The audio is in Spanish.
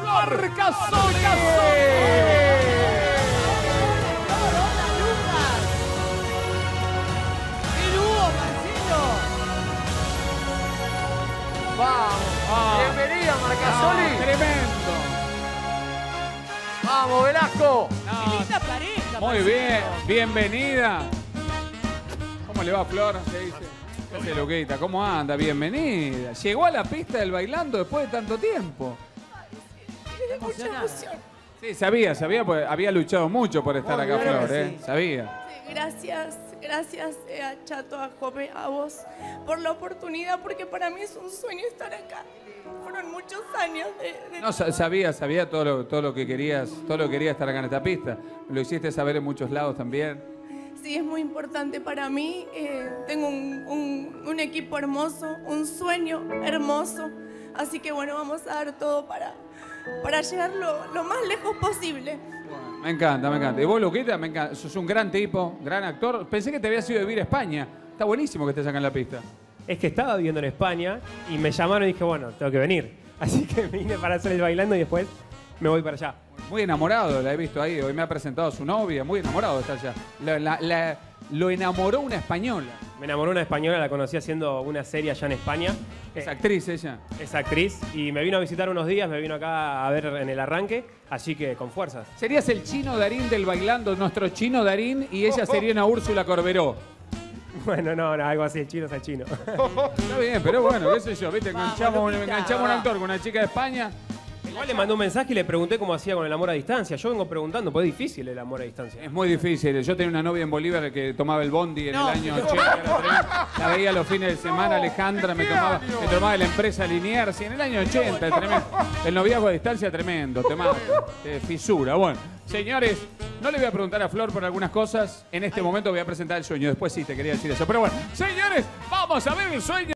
Marca Vamos. Bienvenida, Marcasoli. Tremendo. Vamos, Velasco. No, Linda pareja. muy bien, bienvenida. ¿Cómo le va, Flor? ¿Qué dice? ¿Qué hace, Luquita? ¿Cómo anda? Bienvenida. Llegó a la pista del bailando después de tanto tiempo. Emocionada. Sí, sabía, sabía, porque había luchado mucho por estar acá, Flor, sí. ¿eh? Sabía. Sí, Gracias, gracias eh, a Chato, a Jome, a vos por la oportunidad, porque para mí es un sueño estar acá. Fueron muchos años de, de- No, sa- sabía, sabía todo lo, todo lo que querías, todo lo que querías estar acá en esta pista. Lo hiciste saber en muchos lados también. Sí, es muy importante para mí. eh, tengo un, un- un equipo hermoso, un sueño hermoso. Así que bueno, vamos a dar todo para, para llegar lo, lo más lejos posible. Me encanta, me encanta. Y vos, Luquita, me encanta. Sos un gran tipo, gran actor. Pensé que te habías ido a vivir a España. Está buenísimo que estés acá en la pista. Es que estaba viviendo en España y me llamaron y dije, bueno, tengo que venir. Así que vine para hacer el bailando y después me voy para allá. Muy enamorado, la he visto ahí. Hoy me ha presentado a su novia. Muy enamorado está allá. La- la- la- lo enamoró una española. Me enamoró una española, la conocí haciendo una serie allá en España. Es Eh, actriz ella. es actriz y me vino a visitar unos días, me vino acá a ver en el arranque, así que con fuerzas. Serías el chino Darín del bailando, nuestro chino Darín, y ella sería una Úrsula Corberó. Bueno, no, no, algo así, el chino es el chino. Está bien, pero bueno, qué sé yo, ¿viste? Enganchamos, enganchamos un actor con una chica de España. Igual le mandé un mensaje y le pregunté cómo hacía con el amor a distancia. Yo vengo preguntando, pues es difícil el amor a distancia. Es muy difícil. Yo tenía una novia en Bolívar que tomaba el bondi en No. el año 80. era tremendo. La veía los fines de semana, Alejandra me tomaba, me tomaba de la empresa Liniers. Y en el año 80, tremendo. El noviazgo a distancia, tremendo. Te mata, te fisura. Bueno, señores, no le voy a preguntar a Flor por algunas cosas. En este momento voy a presentar el sueño. Después sí te quería decir eso. Pero bueno, señores, vamos a ver el sueño.